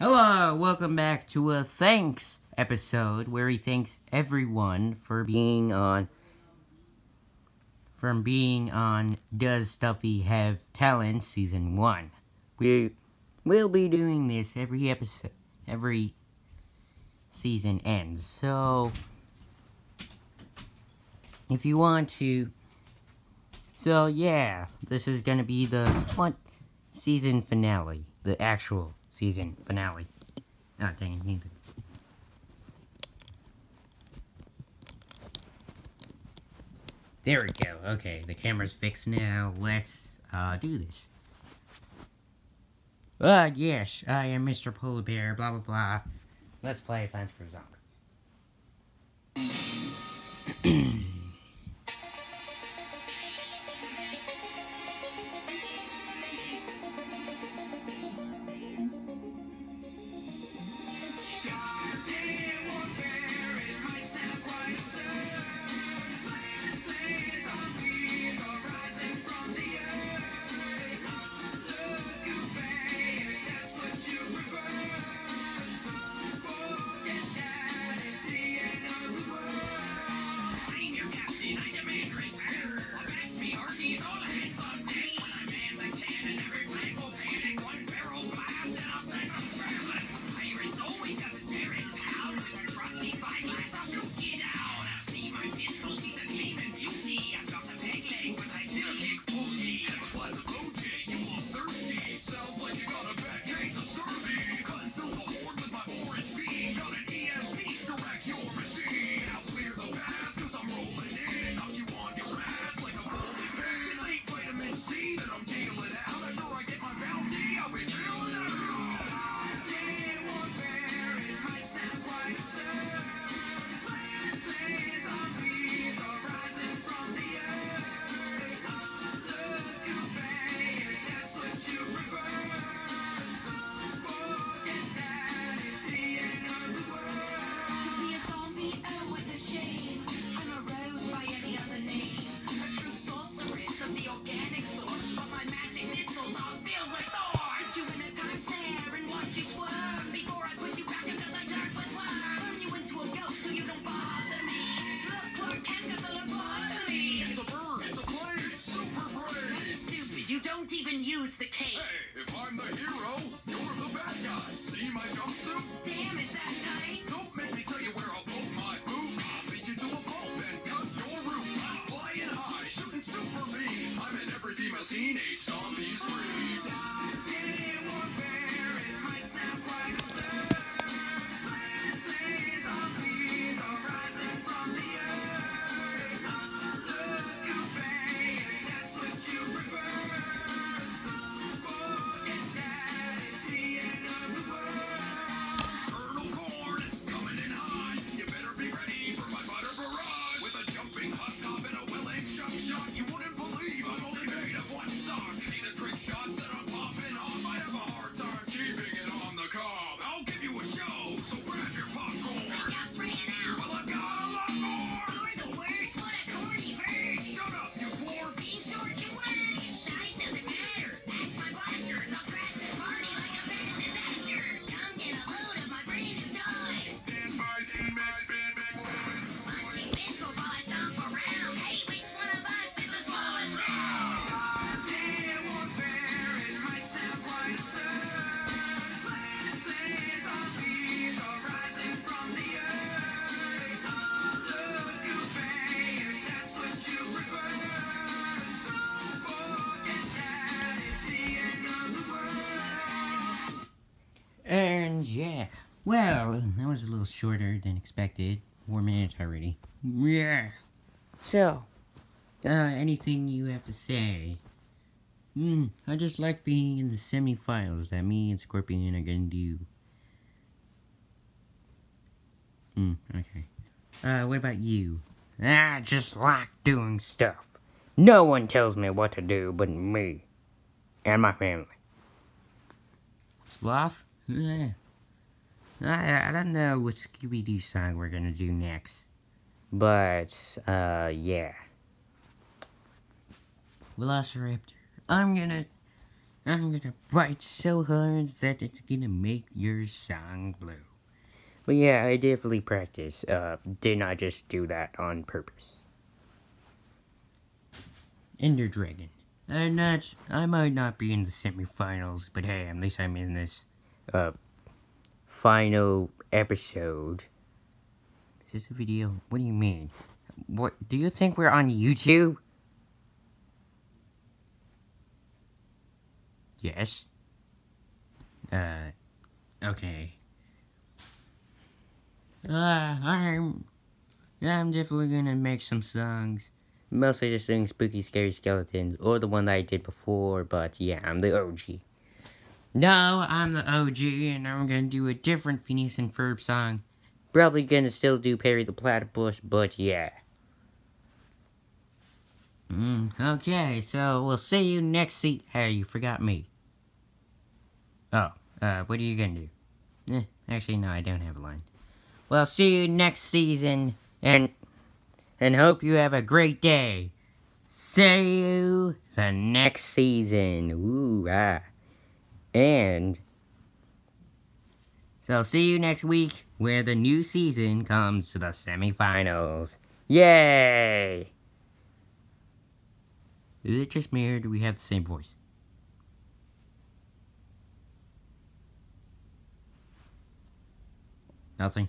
Hello, welcome back to a thanks episode where he thanks everyone for being on from being on Does Stuffy Have Talent season 1. We will be doing this every episode every season ends. So if you want to so yeah, this is going to be the season finale, the actual season finale. Ah, dang it, neither. There we go. Okay, the camera's fixed now. Let's uh, do this. Uh, yes, I am Mr. Polar Bear, blah blah blah. Let's play Plants for Zombies. Use the cape. Hey, if I'm the hero, you're the bad guy. See my jumpsuit? Damn, is that tight? Don't make me tell you where I'll poke my boot. I'll beat you to a pulp and cut your root. I'm flying high, shooting super beams. I'm in every female teenage zombie's dreams. Yeah, well, that was a little shorter than expected. Four minutes already. Yeah. So, uh, anything you have to say? Hmm, I just like being in the semifinals that me and Scorpion are gonna do. Hmm, okay. Uh, what about you? I just like doing stuff. No one tells me what to do but me and my family. Sloth? I, I don't know what Scooby Doo song we're gonna do next. But, uh, yeah. Velociraptor. I'm gonna I'm gonna fight so hard that it's gonna make your song blue. But yeah, I definitely practice. Uh, did not just do that on purpose. Ender Dragon. I'm not. I might not be in the semifinals, but hey, at least I'm in this uh final episode. Is this a video? What do you mean? What do you think we're on YouTube? Yes. Uh. Okay. Uh, I'm. I'm definitely gonna make some songs. Mostly just doing spooky, scary skeletons, or the one that I did before, but yeah, I'm the OG. No, I'm the OG, and I'm gonna do a different Phineas and Ferb song. Probably gonna still do Perry the Platypus, but yeah. Mm, okay, so we'll see you next seat. Hey, you forgot me. Oh, uh, what are you gonna do? Eh, actually, no, I don't have a line. Well, see you next season, and and hope you have a great day. See you the next season. Ooh, ah. And so see you next week where the new season comes to the semifinals. Yay! Is it just me or do we have the same voice? Nothing.